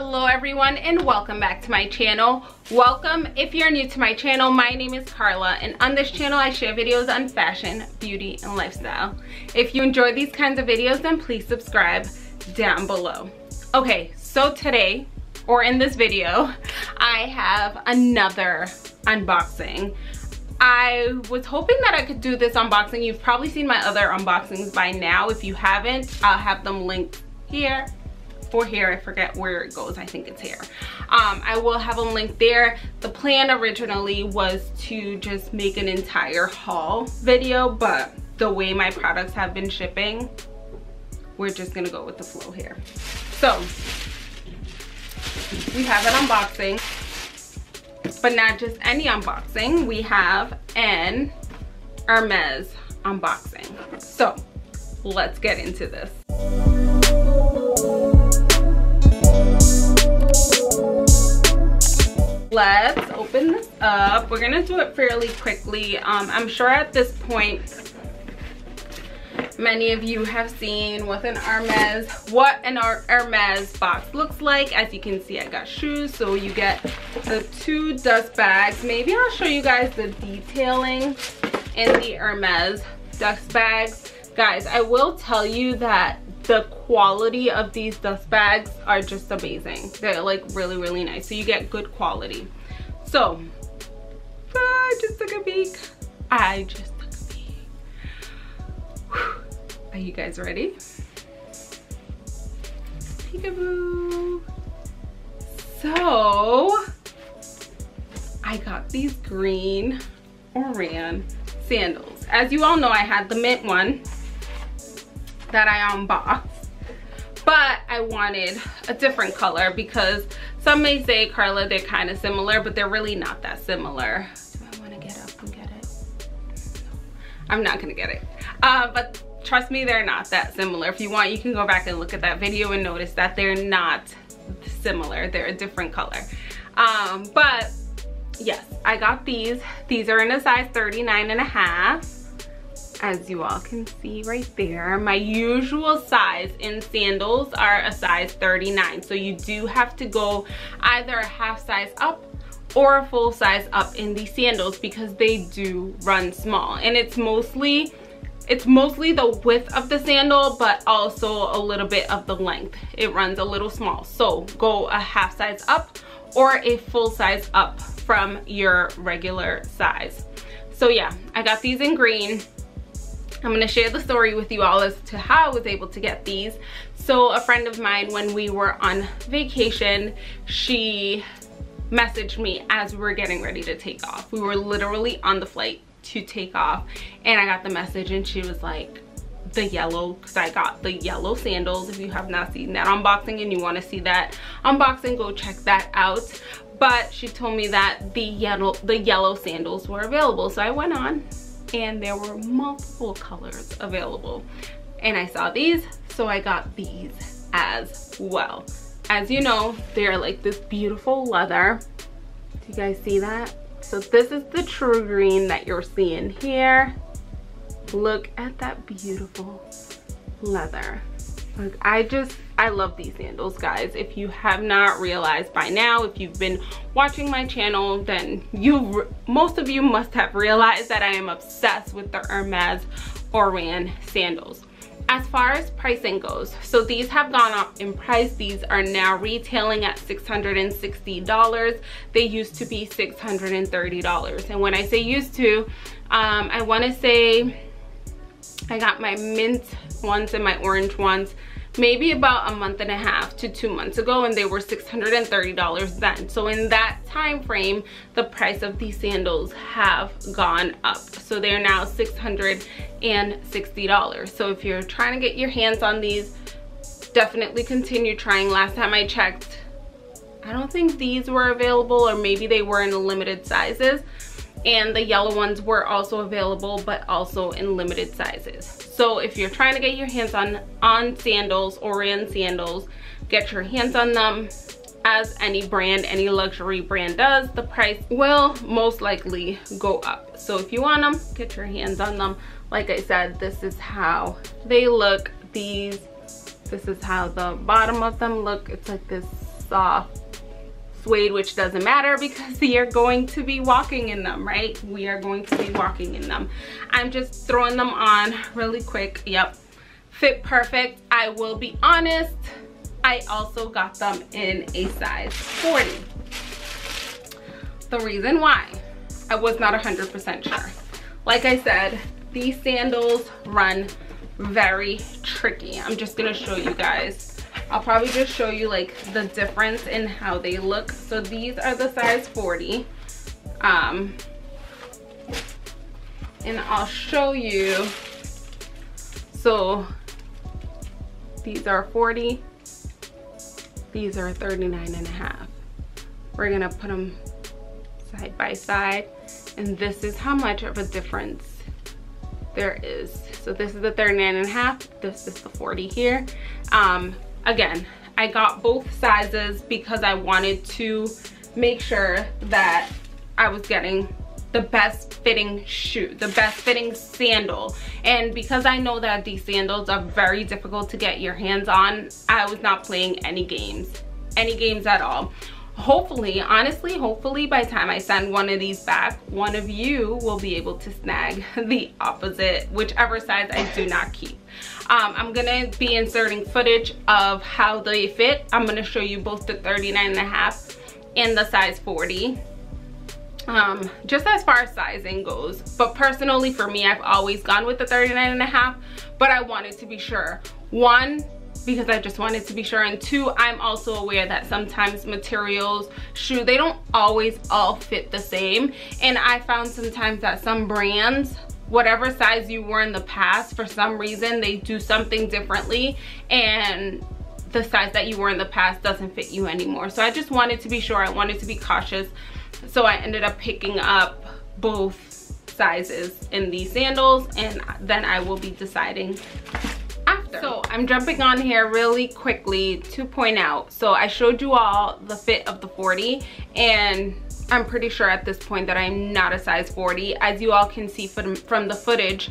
Hello everyone and welcome back to my channel. Welcome if you're new to my channel. My name is Carla and on this channel I share videos on fashion, beauty, and lifestyle. If you enjoy these kinds of videos then please subscribe down below. Okay, so today or in this video I have another unboxing. I was hoping that I could do this unboxing. You've probably seen my other unboxings by now. If you haven't, I'll have them linked here or here, I forget where it goes, I think it's here. Um, I will have a link there. The plan originally was to just make an entire haul video, but the way my products have been shipping, we're just gonna go with the flow here. So, we have an unboxing, but not just any unboxing. We have an Hermes unboxing. So, let's get into this. Let's open this up. We're gonna do it fairly quickly. Um, i'm sure at this point many of you have seen what an Hermes what an Hermes box looks like. As you can see I got shoes so you get the two dust bags. Maybe I'll show you guys the detailing in the Hermes dust bags. Guys I will tell you that the quality of these dust bags are just amazing. They're like really really nice. So you get good quality. So i just took a peek. I just took a peek. Are you guys ready? Peekaboo. So i got these green Oran sandals. As you all know i had the mint one that I unboxed. But I wanted a different color because some may say, Carla, they're kind of similar, but they're really not that similar. Do I want to get up and get it? I'm not going to get it. Uh, but trust me, they're not that similar. If you want, you can go back and look at that video and notice that they're not similar. They're a different color. Um, but yes, I got these. These are in a size 39 and a half as you all can see right there. My usual size in sandals are a size 39. So you do have to go either a half size up or a full size up in these sandals because they do run small. And it's mostly it's mostly the width of the sandal but also a little bit of the length it runs a little small so go a half size up or a full size up from your regular size so yeah i got these in green I'm gonna share the story with you all as to how I was able to get these. So a friend of mine, when we were on vacation, she messaged me as we were getting ready to take off. We were literally on the flight to take off and I got the message and she was like, the yellow because I got the yellow sandals if you have not seen that unboxing and you want to see that unboxing go check that out but she told me that the yellow the yellow sandals were available so I went on and there were multiple colors available. And I saw these so I got these as well. As you know they're like this beautiful leather. Do you guys see that? So this is the true green that you're seeing here. Look at that beautiful leather. Like I just I love these sandals guys. If you have not realized by now if you've been watching my channel then you most of you must have realized that I am obsessed with the Hermes Oran sandals. As far as pricing goes so these have gone up in price. These are now retailing at $660 they used to be $630 and when I say used to um, I want to say I got my mint ones and my orange ones maybe about a month and a half to two months ago and they were $630 then. So in that time frame the price of these sandals have gone up. So they're now $660 so if you're trying to get your hands on these definitely continue trying. Last time I checked I don't think these were available or maybe they were in limited sizes and the yellow ones were also available but also in limited sizes. So if you're trying to get your hands on on sandals Oran sandals get your hands on them. As any brand any luxury brand does the price will most likely go up. So if you want them get your hands on them. Like i said this is how they look. These this is how the bottom of them look. It's like this soft suede, which doesn't matter because you're going to be walking in them, right? We are going to be walking in them. I'm just throwing them on really quick. Yep, fit perfect. I will be honest, I also got them in a size 40. The reason why I was not 100% sure. Like I said, these sandals run very tricky. I'm just gonna show you guys. I'll probably just show you like the difference in how they look. So these are the size 40. Um, and I'll show you. So these are 40. These are 39 and a half. We're gonna put them side by side. And this is how much of a difference there is. So this is the 39 and a half. This is the 40 here. Um, again, I got both sizes because I wanted to make sure that I was getting the best fitting shoe, the best fitting sandal. And because I know that these sandals are very difficult to get your hands on, I was not playing any games, any games at all hopefully honestly hopefully by time i send one of these back one of you will be able to snag the opposite whichever size i do not keep. Um, i'm gonna be inserting footage of how they fit. I'm gonna show you both the 39 and a half and the size 40 um, just as far as sizing goes but personally for me i've always gone with the 39 and a half but i wanted to be sure. One because I just wanted to be sure. And two, I'm also aware that sometimes materials, shoe, they don't always all fit the same. And I found sometimes that some brands, whatever size you were in the past, for some reason, they do something differently. And the size that you were in the past doesn't fit you anymore. So I just wanted to be sure. I wanted to be cautious. So I ended up picking up both sizes in these sandals and then I will be deciding after. So I'm jumping on here really quickly to point out. So I showed you all the fit of the 40 and I'm pretty sure at this point that I'm not a size 40. As you all can see from, from the footage,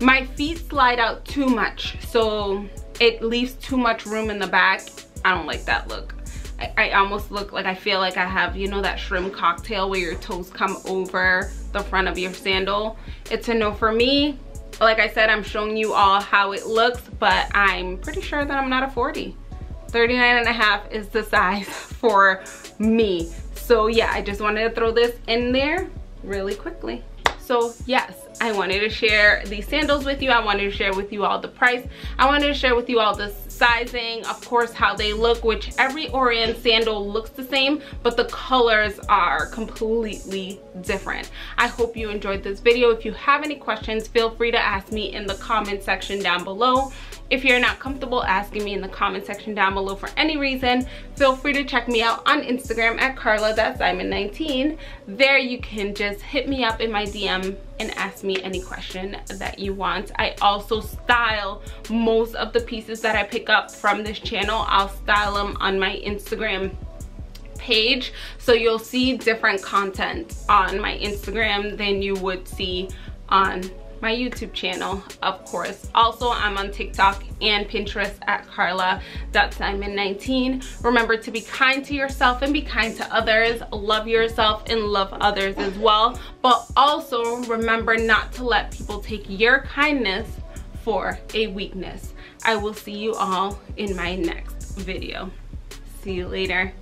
my feet slide out too much. So it leaves too much room in the back. I don't like that look. I, I, almost look like I feel like I have, you know, that shrimp cocktail where your toes come over the front of your sandal. It's a no for me like I said, I'm showing you all how it looks, but I'm pretty sure that I'm not a 40. 39 and a half is the size for me. So yeah, I just wanted to throw this in there really quickly. So yes, I wanted to share these sandals with you. I wanted to share with you all the price. I wanted to share with you all the sizing, of course how they look, which every Oran sandal looks the same, but the colors are completely different. I hope you enjoyed this video. If you have any questions, feel free to ask me in the comment section down below. If you're not comfortable asking me in the comment section down below for any reason, feel free to check me out on Instagram at carla.simon19. There you can just hit me up in my DM and ask me any question that you want. I also style most of the pieces that I pick up from this channel. I'll style them on my Instagram page so you'll see different content on my Instagram than you would see on my YouTube channel, of course. Also, I'm on TikTok and Pinterest at carla.simon19. Remember to be kind to yourself and be kind to others. Love yourself and love others as well. But also remember not to let people take your kindness for a weakness. I will see you all in my next video. See you later.